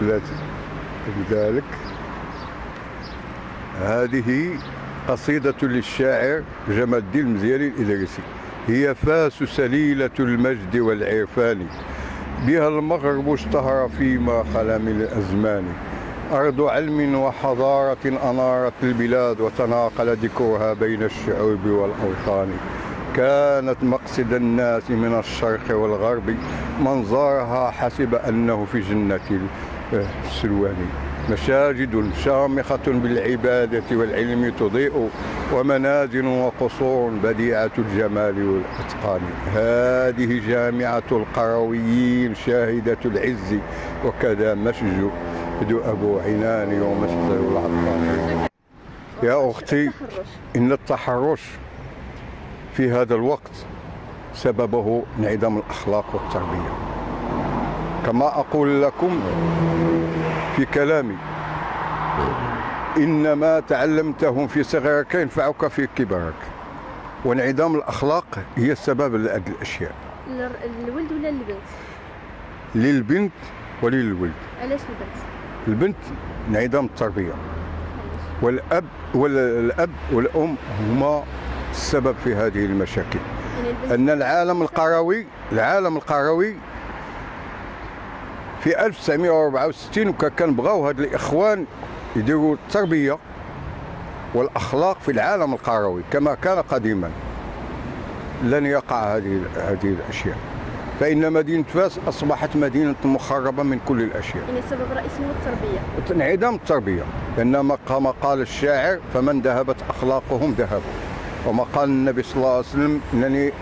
لذلك هذه قصيدة للشاعر جمال الدين المزياني الإدريسي. هي فاس سليلة المجد والعرفان. بها المغرب اشتهر فيما خلا من الأزمان. أرض علم وحضارة أنارت البلاد وتناقل ذكرها بين الشعوب والأوطان. كانت مقصد الناس من الشرق والغرب. من زارها حسب أنه في جنة السلوان مساجد شامخة بالعبادة والعلم تضيء ومنازل وقصور بديعة الجمال والإتقان. هذه جامعة القرويين شاهدة العز وكذا مسجد أبو عنان ومسجد العطار يا أختي إن التحرش في هذا الوقت سببه انعدام الأخلاق والتربية. كما أقول لكم في كلامي. إن ما تعلمته في صغرك ينفعك في كبرك. وانعدام الأخلاق هي السبب لهذه الأشياء. الولد ولا البنت؟ للبنت وللولد. علاش البنت؟ البنت انعدام التربية. والأب والأب والأم هما السبب في هذه المشاكل. يعني أن العالم القروي العالم القروي في 1964 وكان بغاو هاد الإخوان يديروا التربية والأخلاق في العالم القروي كما كان قديما. لن يقع هذه هذه الأشياء. فإن مدينة فاس أصبحت مدينة مخربة من كل الأشياء. يعني السبب الرئيسي هو التربية. انعدام التربية. لأن كما قال الشاعر فمن ذهبت أخلاقهم ذهبوا. وما قال النبي صلى الله عليه وسلم إنني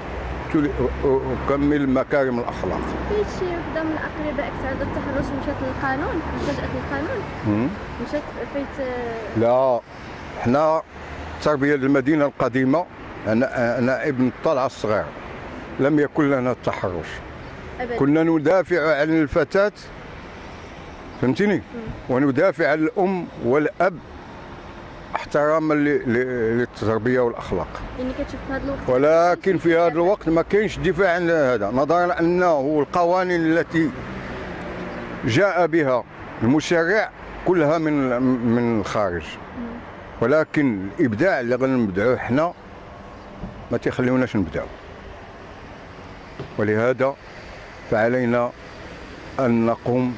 أكمل مكارم الأخلاق. في شي وحدة من الأقرباء تعرض التحرش مشات للقانون مشات للقانون مشات فايت لا حنا التربية المدينة القديمة. أنا أنا ابن الطلعة الصغير لم يكن لنا التحرش أبدا. كنا ندافع عن الفتاة. فهمتني؟ وندافع عن الأم والأب. احتراما للتربية والأخلاق. يعني كتشوف في هذا الوقت؟ ولكن في هذا الوقت ما كاينش دفاع عن هذا نظرا انه القوانين التي جاء بها المشرع كلها من من الخارج. ولكن الإبداع اللي غنبدعوه حنا ما تيخليوناش نبدأو. ولهذا فعلينا أن نقوم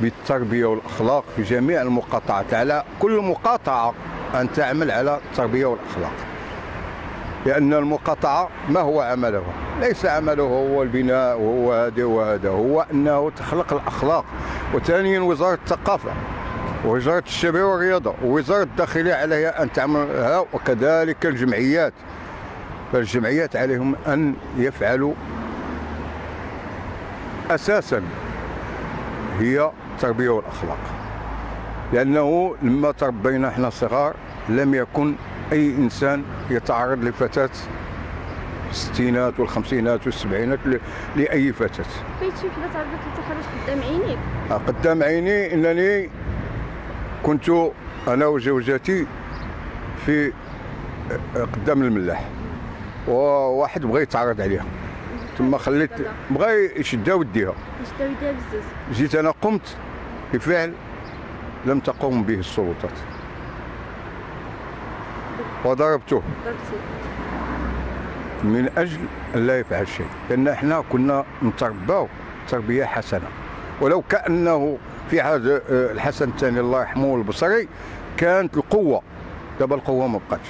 بالتربية والأخلاق في جميع المقاطعات على كل مقاطعة أن تعمل على التربية والأخلاق. لأن المقاطعة ما هو عمله ليس عمله هو البناء وهو هذا وهذا هو أنه تخلق الأخلاق. وثانيا وزارة الثقافة ووزارة الشباب والرياضة ووزارة الداخلية عليها أن تعملها وكذلك الجمعيات. فالجمعيات عليهم أن يفعلوا أساسا هي التربية والأخلاق. لأنه لما تربينا إحنا صغار لم يكن أي إنسان يتعرض لفتاة الستينات والخمسينات والسبعينات لأي فتاة. كيف تشوف إذا تعرضت للتحرش قدام عينيك؟ قدام عيني أنني كنت أنا وزوجتي في قدام الملاح. وواحد بغى يتعرض عليها. ثم خليت بغى يشدها وديها. يشدها وديها بزاف جيت أنا قمت بفعل لم تقوم به السلطات وضربته. من أجل أن لا يفعل شيء. لأن إحنا كنا نترباو تربية حسنة. ولو كأنه في هذا الحسن الثاني الله يرحمه البصري كانت القوة. دابا القوة ما بقاتش.